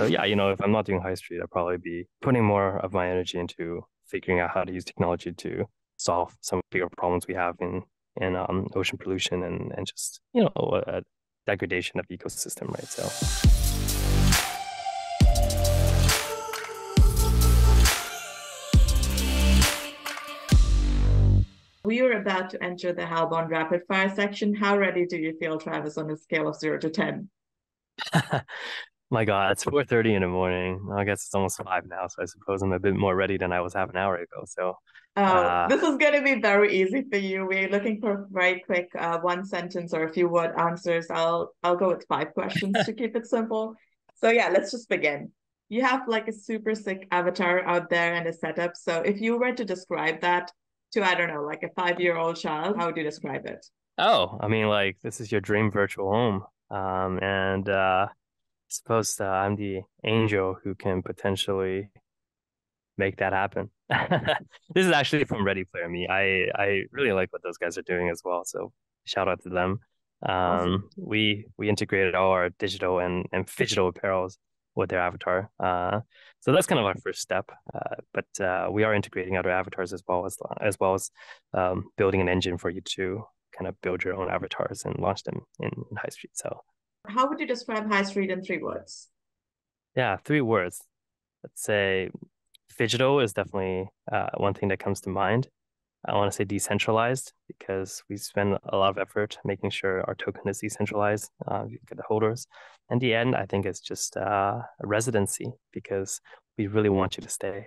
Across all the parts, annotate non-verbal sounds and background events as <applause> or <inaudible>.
So yeah, you know, if I'm not doing high street, I'd probably be putting more of my energy into figuring out how to use technology to solve some bigger problems we have in in um, ocean pollution and and just you know a degradation of ecosystem, right? So. We are about to enter the Halborn rapid fire section. How ready do you feel, Travis, on a scale of zero to 10? <laughs> My God, it's 4:30 in the morning. I guess it's almost five now, so I suppose I'm a bit more ready than I was half an hour ago. So uh, uh, this is going to be very easy for you. We're looking for very quick uh, one sentence or a few word answers. I'll I'll go with five questions to keep it simple. So yeah, let's just begin. You have like a super sick avatar out there and a setup. So if you were to describe that, to I don't know, like a five year old child, how would you describe it? Oh, I mean, like this is your dream virtual home, um, and uh, suppose uh, I'm the angel who can potentially make that happen. <laughs> this is actually from Ready Player Me. I I really like what those guys are doing as well. So shout out to them. Um, awesome. we we integrated all our digital and and phygital apparels with their avatar. Uh, so that's kind of our first step. Uh, but uh, we are integrating other avatars as well as as well as um, building an engine for you to kind of build your own avatars and launch them in, in High Street. So, how would you describe High Street in three words? Yeah, three words. Let's say phygital is definitely uh, one thing that comes to mind. I want to say decentralized because we spend a lot of effort making sure our token is decentralized. Uh, you get the holders. And the end, I think, is just uh, a residency because we really want you to stay.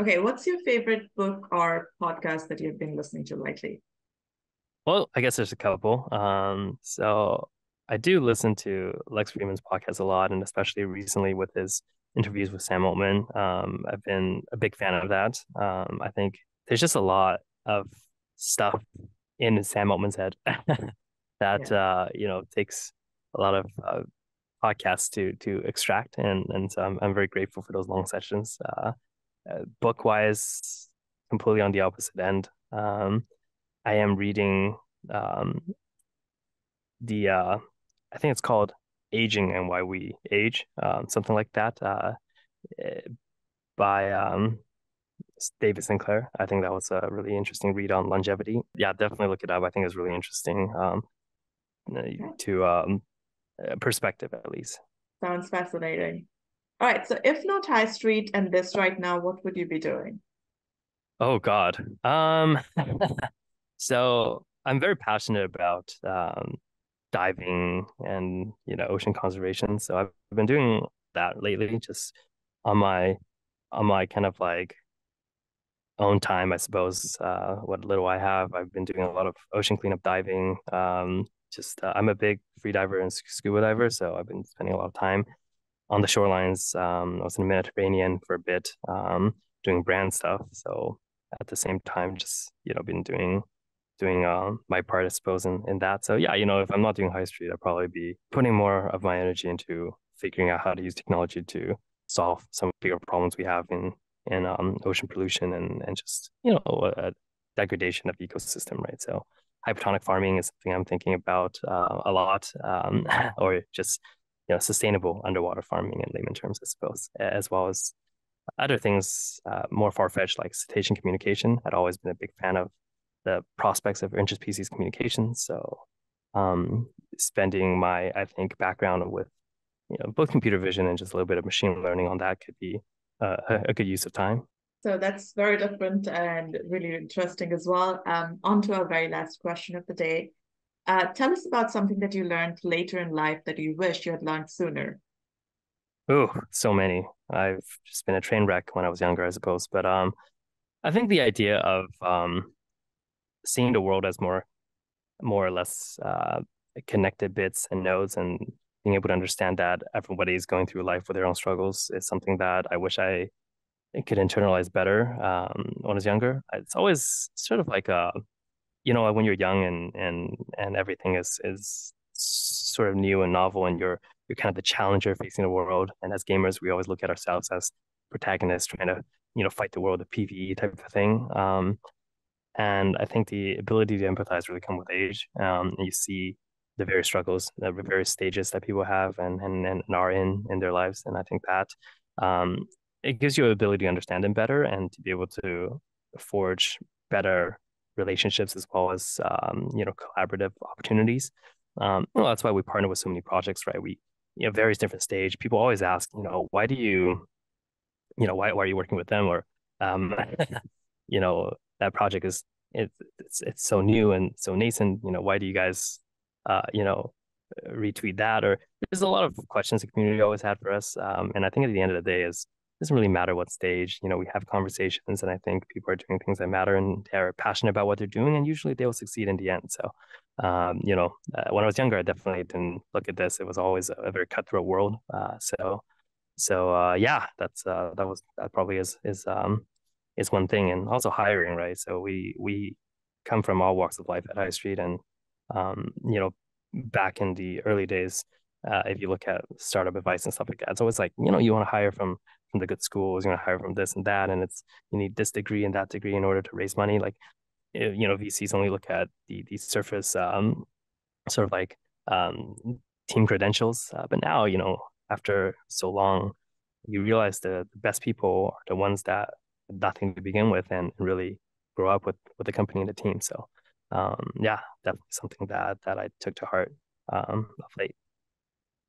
Okay, what's your favorite book or podcast that you've been listening to lately? Well, I guess there's a couple. Um, so I do listen to Lex Fridman's podcast a lot, and especially recently with his interviews with Sam Altman. Um, I've been a big fan of that. Um, I think there's just a lot of stuff in Sam Altman's head <laughs> that yeah. uh, you know takes a lot of uh, podcasts to to extract, and and so I'm I'm very grateful for those long sessions. Uh, uh book wise, completely on the opposite end. Um, I am reading um, the uh, I think it's called aging and why we age, um, something like that, uh, eh, by um, David Sinclair. I think that was a really interesting read on longevity. Yeah, definitely look it up. I think it's really interesting um, to um, eh, perspective at least. Sounds fascinating. All right, so if not High Street and this right now, what would you be doing? Oh God. Um, <laughs> so I'm very passionate about um, diving and you know ocean conservation. So I've been doing that lately, just on my on my kind of like own time, I suppose. Uh, what little I have, I've been doing a lot of ocean cleanup diving. Um, just uh, I'm a big free diver and scuba diver, so I've been spending a lot of time on the shorelines. Um, I was in the Mediterranean for a bit, um, doing brand stuff. So at the same time, just you know, been doing doing um, my part, I suppose, in, in that. So yeah, you know, if I'm not doing high street, I'll probably be putting more of my energy into figuring out how to use technology to solve some bigger problems we have in in um, ocean pollution and and just you know a, degradation of ecosystem, right? So hypertonic farming is something I'm thinking about uh, a lot, um, <laughs> or just you know sustainable underwater farming in layman terms, I suppose, as well as other things uh, more far fetched like cetacean communication. I'd always been a big fan of the prospects of interspecies communication. So um, spending my, I think, background with you know, both computer vision and just a little bit of machine learning on that could be uh, a, good use of time. So that's very different and really interesting as well. Um, on to our very last question of the day. Uh, tell us about something that you learned later in life that you wish you had learned sooner. Oh, so many. I've just been a train wreck when I was younger, I suppose. But um, I think the idea of um, seeing the world as more more or less uh, connected bits and nodes and being able to understand that everybody is going through life with their own struggles is something that I wish I could internalize better um, when I was younger. It's always sort of like a, you know, when you're young and and and everything is is sort of new and novel, and you're you're kind of the challenger facing the world. And as gamers, we always look at ourselves as protagonists trying to you know fight the world, the PVE type of thing. Um, and I think the ability to empathize really come with age. Um, you see the various struggles, the various stages that people have and and, and are in in their lives. And I think that um, it gives you an ability to understand them better and to be able to forge better relationships as well as um, you know collaborative opportunities. Um, well, that's why we partner with so many projects, right? We you know various different stage. People always ask, you know, why do you, you know, why why are you working with them? Or, um, <laughs> you know, that project is it, it's it's so new and so nascent. You know, why do you guys, uh, you know, retweet that? Or there's a lot of questions the community always had for us. Um, and I think at the end of the day is doesn't really matter what stage. You know, we have conversations, and I think people are doing things that matter and they're passionate about what they're doing, and usually they will succeed in the end. So, um, you know, uh, when I was younger, I definitely didn't look at this. It was always a, a very cutthroat world. Uh, so, so uh, yeah, that's uh, that was that probably is is um is one thing, and also hiring, right? So we we come from all walks of life at High Street, and um, you know, back in the early days, uh, if you look at startup advice and stuff like that, it's always like you know you want to hire from from the good schools, you're going to hire from this and that, and it's you need this degree and that degree in order to raise money. Like, eh, you know, VCs only look at the the surface, um, sort of like um, team credentials. Uh, but now, you know, after so long, you realize the, the best people are the ones that nothing to begin with and really grow up with with the company and the team. So, um, yeah, definitely something that that I took to heart um, of late.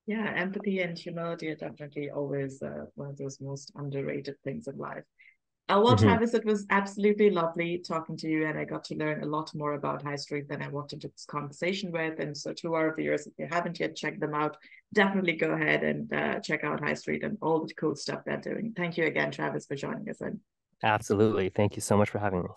Yeah, empathy and humility are definitely always uh, one of those most underrated things in life. Uh, well, mm-hmm. Travis, it was absolutely lovely talking to you, and I got to learn a lot more about High Street than I walked into this conversation with. And so, to our viewers, if you haven't yet checked them out, definitely go ahead and uh, check out High Street and all the cool stuff they're doing. Thank you again, Travis, for joining us in. Absolutely. Thank you so much for having me.